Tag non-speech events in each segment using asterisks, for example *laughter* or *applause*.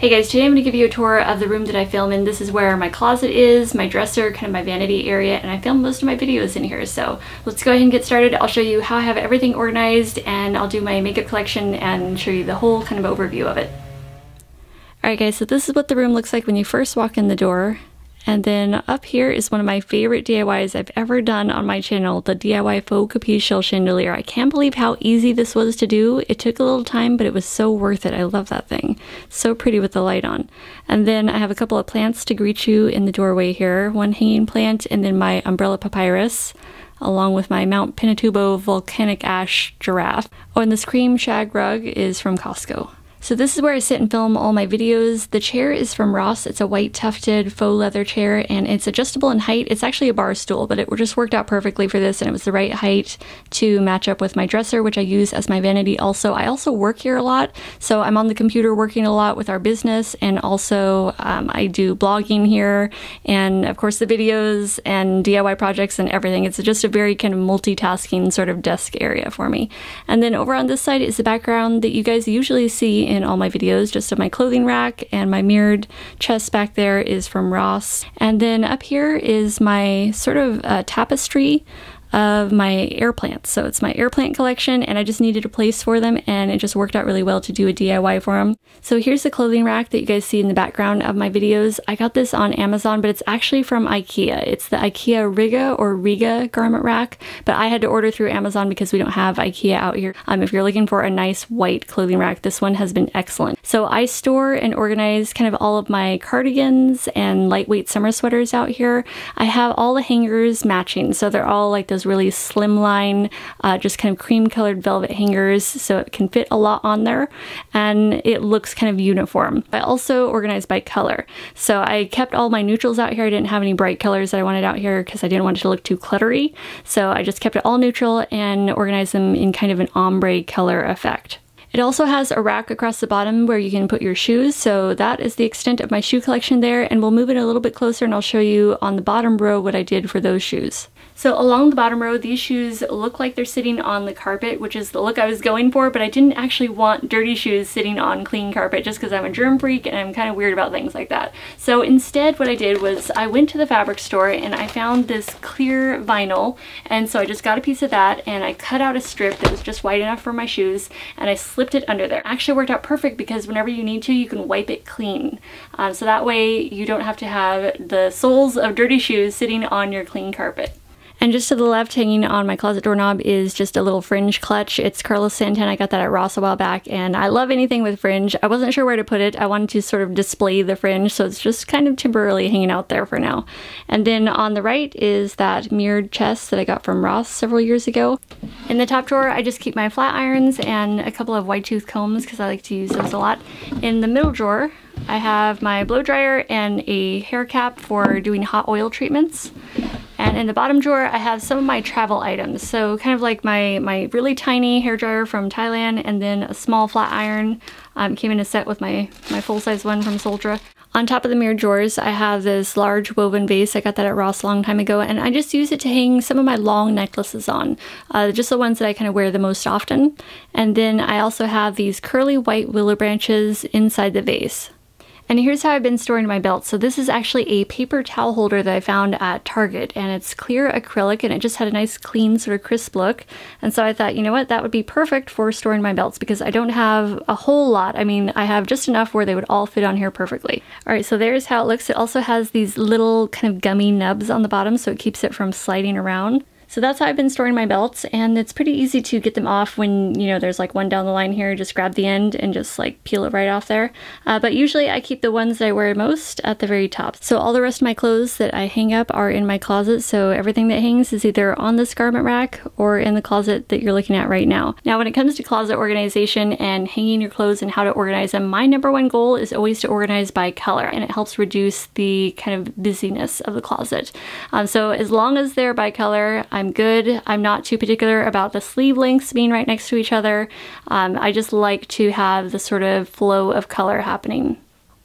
Hey guys, today I'm going to give you a tour of the room that I film in. This is where my closet is, my dresser, kind of my vanity area, and I film most of my videos in here. So let's go ahead and get started. I'll show you how I have everything organized and I'll do my makeup collection and show you the whole kind of overview of it. Alright guys, so this is what the room looks like when you first walk in the door. And then up here is one of my favorite DIYs I've ever done on my channel, the DIY faux capiz chandelier. I can't believe how easy this was to do. It took a little time, but it was so worth it. I love that thing. So pretty with the light on. And then I have a couple of plants to greet you in the doorway here. One hanging plant and then my umbrella papyrus along with my Mount Pinatubo volcanic ash giraffe. Oh, and this cream shag rug is from Costco. So this is where I sit and film all my videos. The chair is from Ross. It's a white tufted faux leather chair and it's adjustable in height. It's actually a bar stool, but it just worked out perfectly for this and it was the right height to match up with my dresser, which I use as my vanity also. I also work here a lot, so I'm on the computer working a lot with our business and also um, I do blogging here and of course the videos and DIY projects and everything. It's just a very kind of multitasking sort of desk area for me. And then over on this side is the background that you guys usually see in all my videos, just of my clothing rack and my mirrored chest back there is from Ross. And then up here is my sort of uh, tapestry of my air plants. So it's my air plant collection and I just needed a place for them and it just worked out really well to do a DIY for them. So here's the clothing rack that you guys see in the background of my videos. I got this on Amazon, but it's actually from Ikea. It's the Ikea Rigga or Rigga garment rack, but I had to order through Amazon because we don't have Ikea out here. Um, if you're looking for a nice white clothing rack, this one has been excellent. So I store and organize kind of all of my cardigans and lightweight summer sweaters out here. I have all the hangers matching, so they're all like those those really slimline, uh, just kind of cream colored velvet hangers so it can fit a lot on there and it looks kind of uniform. I also organized by color. So I kept all my neutrals out here. I didn't have any bright colors that I wanted out here because I didn't want it to look too cluttery. So I just kept it all neutral and organized them in kind of an ombre color effect. It also has a rack across the bottom where you can put your shoes, so that is the extent of my shoe collection there, and we'll move it a little bit closer and I'll show you on the bottom row what I did for those shoes. So along the bottom row, these shoes look like they're sitting on the carpet, which is the look I was going for, but I didn't actually want dirty shoes sitting on clean carpet just because I'm a germ freak and I'm kind of weird about things like that. So instead what I did was I went to the fabric store and I found this clear vinyl, and so I just got a piece of that and I cut out a strip that was just wide enough for my shoes and I slipped it under there. Actually worked out perfect because whenever you need to, you can wipe it clean. Um, so that way you don't have to have the soles of dirty shoes sitting on your clean carpet. And just to the left, hanging on my closet doorknob, is just a little fringe clutch. It's Carlos Santana. I got that at Ross a while back, and I love anything with fringe. I wasn't sure where to put it. I wanted to sort of display the fringe, so it's just kind of temporarily hanging out there for now. And then on the right is that mirrored chest that I got from Ross several years ago. In the top drawer, I just keep my flat irons and a couple of white tooth combs because I like to use those a lot. In the middle drawer, I have my blow dryer and a hair cap for doing hot oil treatments. And in the bottom drawer, I have some of my travel items. So kind of like my, my really tiny hair dryer from Thailand and then a small flat iron. Um, came in a set with my, my full-size one from Sultra. On top of the mirror drawers, I have this large woven vase. I got that at Ross a long time ago, and I just use it to hang some of my long necklaces on, uh, just the ones that I kind of wear the most often. And then I also have these curly white willow branches inside the vase. And here's how I've been storing my belts. So this is actually a paper towel holder that I found at Target and it's clear acrylic and it just had a nice clean sort of crisp look. And so I thought, you know what, that would be perfect for storing my belts because I don't have a whole lot. I mean, I have just enough where they would all fit on here perfectly. All right, so there's how it looks. It also has these little kind of gummy nubs on the bottom so it keeps it from sliding around. So that's how I've been storing my belts and it's pretty easy to get them off when, you know, there's like one down the line here, just grab the end and just like peel it right off there. Uh, but usually I keep the ones that I wear most at the very top. So all the rest of my clothes that I hang up are in my closet. So everything that hangs is either on this garment rack or in the closet that you're looking at right now. Now when it comes to closet organization and hanging your clothes and how to organize them, my number one goal is always to organize by color and it helps reduce the kind of busyness of the closet. Um, so as long as they're by color, I'm good. I'm not too particular about the sleeve lengths being right next to each other. Um, I just like to have the sort of flow of color happening.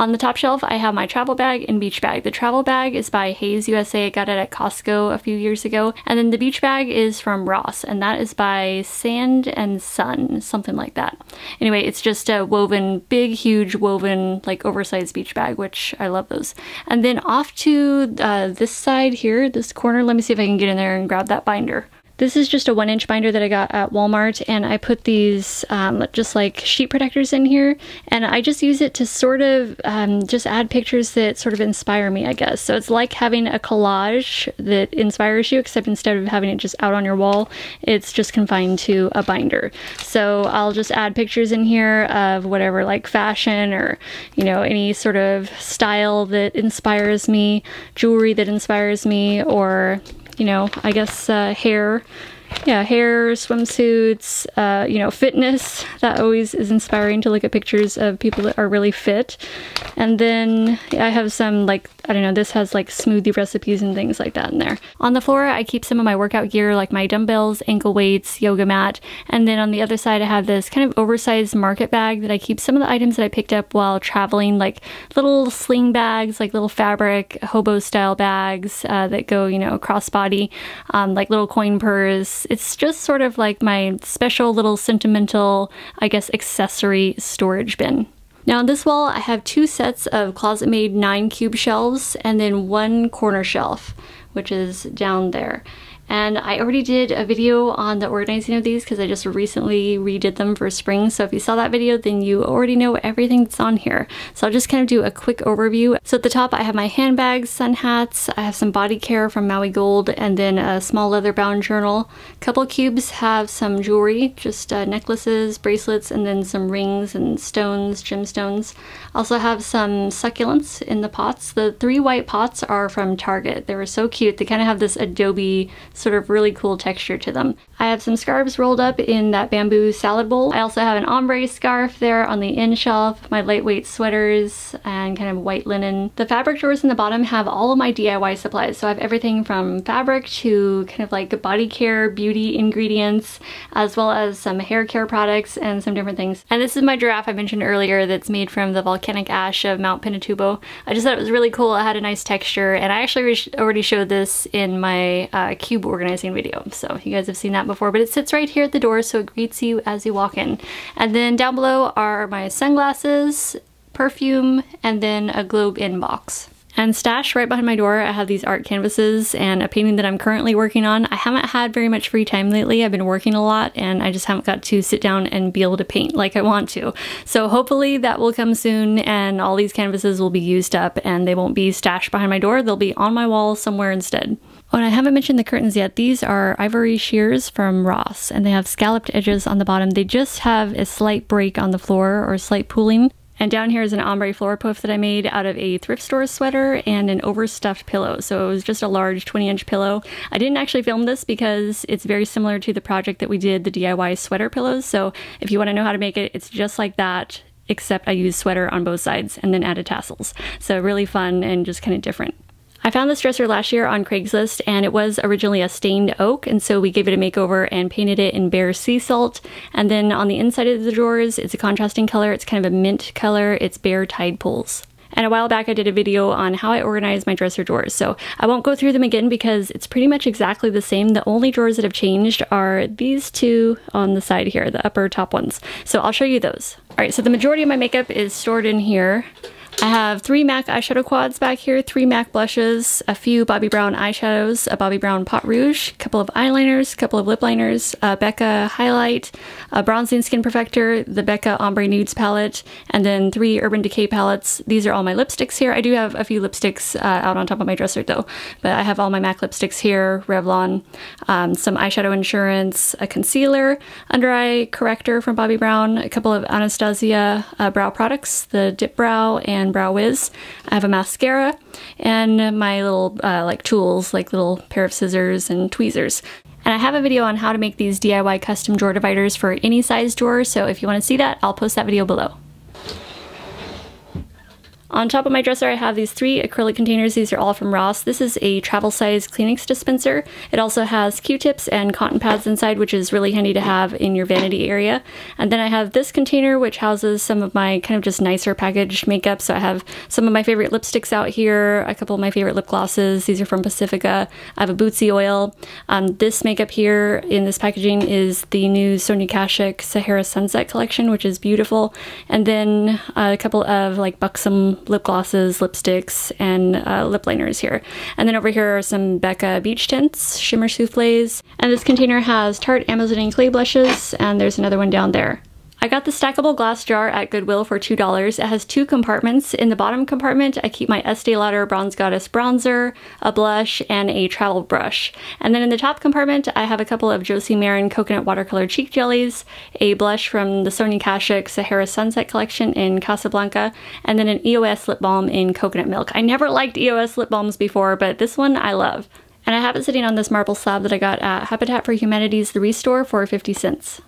On the top shelf, I have my travel bag and beach bag. The travel bag is by Haze USA. I got it at Costco a few years ago. And then the beach bag is from Ross, and that is by Sand and Sun, something like that. Anyway, it's just a woven, big, huge woven, like oversized beach bag, which I love those. And then off to uh, this side here, this corner, let me see if I can get in there and grab that binder. This is just a one inch binder that I got at Walmart and I put these um, just like sheet protectors in here and I just use it to sort of um, just add pictures that sort of inspire me I guess. So it's like having a collage that inspires you except instead of having it just out on your wall it's just confined to a binder. So I'll just add pictures in here of whatever like fashion or you know any sort of style that inspires me, jewelry that inspires me or you know, I guess uh, hair yeah, hair, swimsuits, uh, you know, fitness. That always is inspiring to look at pictures of people that are really fit. And then I have some like, I don't know, this has like smoothie recipes and things like that in there. On the floor, I keep some of my workout gear like my dumbbells, ankle weights, yoga mat. And then on the other side, I have this kind of oversized market bag that I keep some of the items that I picked up while traveling, like little sling bags, like little fabric, hobo style bags uh, that go, you know, crossbody, um, like little coin purse, it's just sort of like my special little sentimental, I guess, accessory storage bin. Now on this wall, I have two sets of ClosetMaid 9 cube shelves and then one corner shelf, which is down there. And I already did a video on the organizing of these because I just recently redid them for spring. So if you saw that video, then you already know everything that's on here. So I'll just kind of do a quick overview. So at the top, I have my handbags, sun hats, I have some body care from Maui Gold, and then a small leather bound journal. A couple cubes have some jewelry, just uh, necklaces, bracelets, and then some rings and stones, gemstones. Also have some succulents in the pots. The three white pots are from Target. They were so cute. They kind of have this adobe sort of really cool texture to them. I have some scarves rolled up in that bamboo salad bowl. I also have an ombre scarf there on the in shelf, my lightweight sweaters, and kind of white linen. The fabric drawers in the bottom have all of my DIY supplies. So I have everything from fabric to kind of like body care, beauty ingredients, as well as some hair care products and some different things. And this is my giraffe I mentioned earlier that's made from the volcanic ash of Mount Pinatubo. I just thought it was really cool. It had a nice texture and I actually already showed this in my uh, cube organizing video. So you guys have seen that before, but it sits right here at the door so it greets you as you walk in. And then down below are my sunglasses, perfume, and then a globe inbox. And stashed right behind my door, I have these art canvases and a painting that I'm currently working on. I haven't had very much free time lately. I've been working a lot and I just haven't got to sit down and be able to paint like I want to. So hopefully that will come soon and all these canvases will be used up and they won't be stashed behind my door. They'll be on my wall somewhere instead. Oh, and I haven't mentioned the curtains yet. These are ivory shears from Ross, and they have scalloped edges on the bottom. They just have a slight break on the floor or slight pooling. And down here is an ombre floor puff that I made out of a thrift store sweater and an overstuffed pillow. So it was just a large 20 inch pillow. I didn't actually film this because it's very similar to the project that we did, the DIY sweater pillows. So if you want to know how to make it, it's just like that, except I used sweater on both sides and then added tassels. So really fun and just kind of different. I found this dresser last year on Craigslist and it was originally a stained oak and so we gave it a makeover and painted it in Behr sea salt and then on the inside of the drawers it's a contrasting color, it's kind of a mint color, it's Behr tide pools. And a while back I did a video on how I organize my dresser drawers, so I won't go through them again because it's pretty much exactly the same. The only drawers that have changed are these two on the side here, the upper top ones. So I'll show you those. Alright, so the majority of my makeup is stored in here. I have three MAC eyeshadow quads back here, three MAC blushes, a few Bobbi Brown eyeshadows, a Bobbi Brown Pot Rouge, a couple of eyeliners, a couple of lip liners, a Becca highlight, a Bronzing Skin Perfector, the Becca Ombre Nudes palette, and then three Urban Decay palettes. These are all my lipsticks here. I do have a few lipsticks uh, out on top of my dresser though, but I have all my MAC lipsticks here, Revlon, um, some eyeshadow insurance, a concealer, under eye corrector from Bobbi Brown, a couple of Anastasia uh, brow products, the Dip Brow and Brow Wiz. I have a mascara and my little uh, like tools, like little pair of scissors and tweezers. And I have a video on how to make these DIY custom drawer dividers for any size drawer, so if you want to see that, I'll post that video below. On top of my dresser, I have these three acrylic containers. These are all from Ross. This is a travel size Kleenex dispenser. It also has Q-tips and cotton pads inside, which is really handy to have in your vanity area. And then I have this container, which houses some of my kind of just nicer packaged makeup. So I have some of my favorite lipsticks out here, a couple of my favorite lip glosses. These are from Pacifica. I have a Bootsy oil. Um, this makeup here in this packaging is the new Sonia Kashuk Sahara Sunset collection, which is beautiful. And then a couple of like buxom lip glosses, lipsticks, and uh, lip liners here. And then over here are some Becca Beach Tints, Shimmer Souffles. And this container has Tarte Amazonian Clay blushes, and there's another one down there. I got the stackable glass jar at Goodwill for $2. It has two compartments. In the bottom compartment, I keep my Estee Lauder Bronze Goddess bronzer, a blush, and a travel brush. And then in the top compartment, I have a couple of Josie Maran coconut watercolor cheek jellies, a blush from the Sonia Kashuk Sahara Sunset collection in Casablanca, and then an EOS lip balm in coconut milk. I never liked EOS lip balms before, but this one I love. And I have it sitting on this marble slab that I got at Habitat for Humanity's The Restore for 50 cents.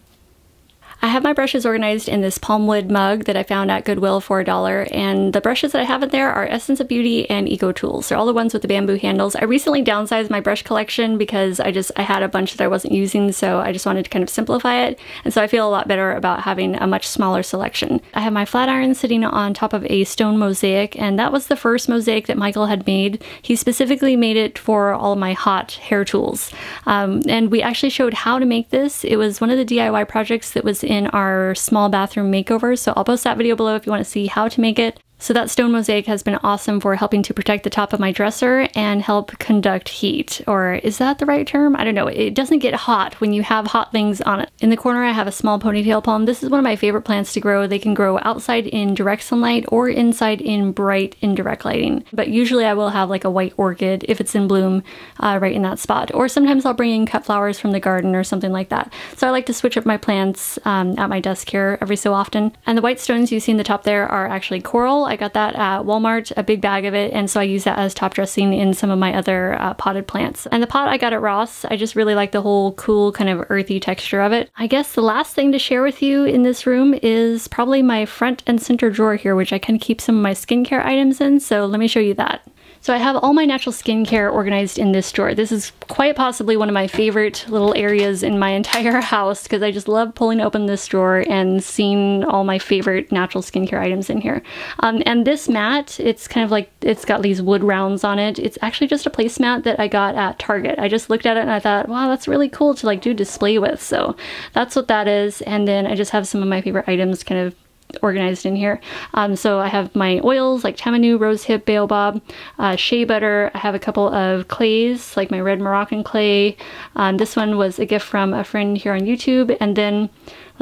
I have my brushes organized in this palmwood mug that I found at Goodwill for a dollar, and the brushes that I have in there are Essence of Beauty and Eco Tools. They're all the ones with the bamboo handles. I recently downsized my brush collection because I just I had a bunch that I wasn't using, so I just wanted to kind of simplify it, and so I feel a lot better about having a much smaller selection. I have my flat iron sitting on top of a stone mosaic, and that was the first mosaic that Michael had made. He specifically made it for all my hot hair tools, um, and we actually showed how to make this. It was one of the DIY projects that was in our small bathroom makeover, so I'll post that video below if you want to see how to make it. So that stone mosaic has been awesome for helping to protect the top of my dresser and help conduct heat. Or is that the right term? I don't know. It doesn't get hot when you have hot things on it. In the corner I have a small ponytail palm. This is one of my favorite plants to grow. They can grow outside in direct sunlight or inside in bright indirect lighting. But usually I will have like a white orchid if it's in bloom uh, right in that spot. Or sometimes I'll bring in cut flowers from the garden or something like that. So I like to switch up my plants um, at my desk here every so often. And the white stones you see in the top there are actually coral. I got that at Walmart, a big bag of it, and so I use that as top dressing in some of my other uh, potted plants. And the pot I got at Ross, I just really like the whole cool kind of earthy texture of it. I guess the last thing to share with you in this room is probably my front and center drawer here, which I can keep some of my skincare items in, so let me show you that. So I have all my natural skincare organized in this drawer. This is quite possibly one of my favorite little areas in my *laughs* entire house because I just love pulling open this drawer and seeing all my favorite natural skincare items in here. Um, and this mat, it's kind of like, it's got these wood rounds on it. It's actually just a placemat that I got at Target. I just looked at it and I thought, wow, that's really cool to like do display with. So that's what that is. And then I just have some of my favorite items kind of organized in here. Um, so I have my oils like Tamanu, Rosehip, Baobab, uh, Shea Butter. I have a couple of clays like my red Moroccan clay. Um, this one was a gift from a friend here on YouTube. And then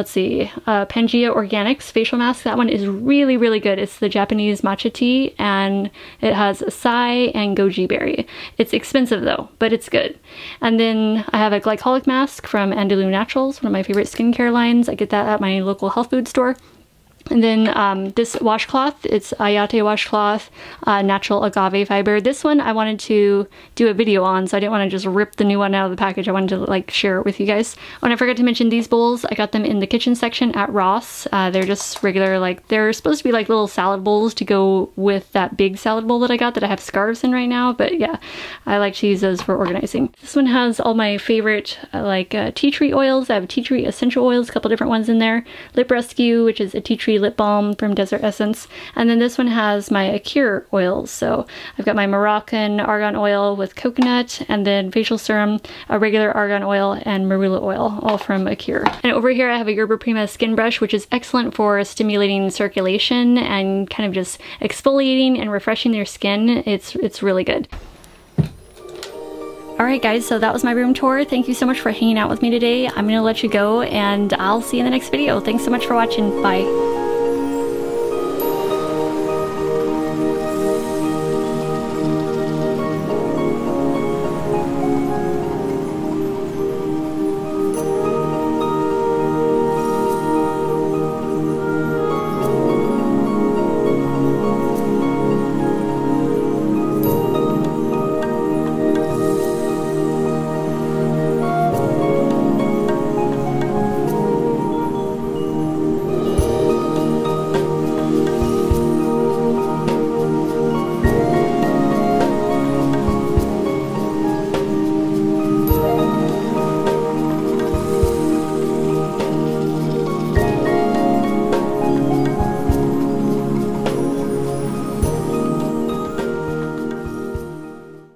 let's see, uh, Pangea Organics facial mask. That one is really, really good. It's the Japanese matcha tea and it has acai and goji berry. It's expensive though, but it's good. And then I have a glycolic mask from Andalou Naturals, one of my favorite skincare lines. I get that at my local health food store. And then um, this washcloth, it's Ayate washcloth, uh, natural agave fiber. This one I wanted to do a video on, so I didn't want to just rip the new one out of the package. I wanted to like share it with you guys. Oh, and I forgot to mention these bowls, I got them in the kitchen section at Ross. Uh, they're just regular, like, they're supposed to be like little salad bowls to go with that big salad bowl that I got that I have scarves in right now. But yeah, I like to use those for organizing. This one has all my favorite uh, like uh, tea tree oils. I have tea tree essential oils, a couple different ones in there. Lip Rescue, which is a tea tree lip balm from Desert Essence. And then this one has my Acure oils. So I've got my Moroccan argan oil with coconut and then facial serum, a regular argan oil, and marula oil, all from Acure. And over here I have a Yerba Prima skin brush, which is excellent for stimulating circulation and kind of just exfoliating and refreshing your skin. It's, it's really good. Alright guys, so that was my room tour. Thank you so much for hanging out with me today. I'm going to let you go and I'll see you in the next video. Thanks so much for watching. Bye.